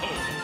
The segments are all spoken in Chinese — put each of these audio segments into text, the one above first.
Idaho.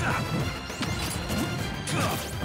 驾驾